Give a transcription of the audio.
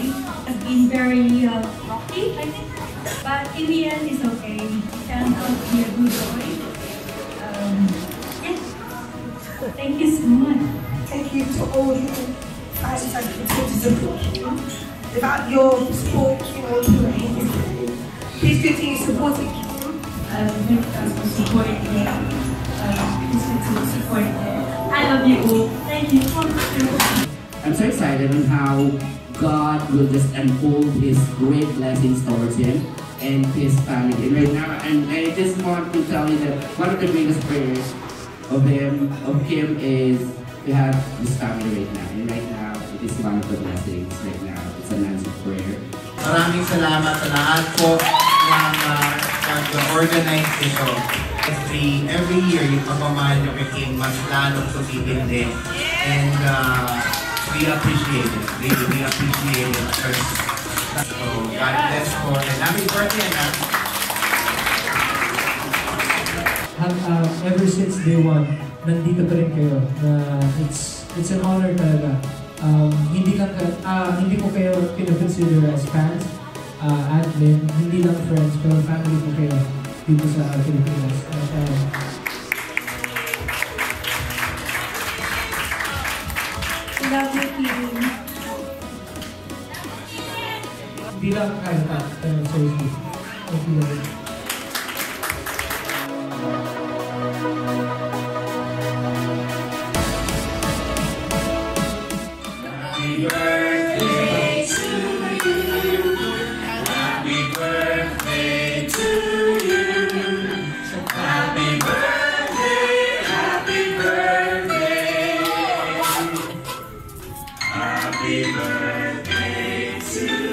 life has been very uh, rocky, I think. But in the end, it's okay. It turned out to be a good boy. Um, yeah. Thank you so much. Thank you to all you guys that continue to support you. Without your support, you know, you know, anything. Please continue supporting you. Um, thank you guys for supporting me. Um, please continue supporting me. I love you all. Thank you so much. I'm so excited on how God will just unfold His great blessings towards him and his family. And right now, and I just want to tell you that one of the greatest prayers of him, of him, is to have this family right now. And right now, it is one of the blessings right now. It's an answered prayer. Maraming salamat sa lahat po ng uh, nag-organize. Every, every year, yung pagmamahal nyo kay Kim, mas lalong tumibindi. And uh, we appreciate it. Really, we appreciate it. First. So, God bless po. And happy birthday, anak. Uh, ever since day one, nandito pa rin kayo. Na it's it's an honor talaga. Um, hindi lang ah, hindi ko kayo kinoconsider as fans, uh, admin, hindi lang friends, pero family ko kayo dito sa Pilipinas. At, um, Love you, Happy birthday. Happy birthday to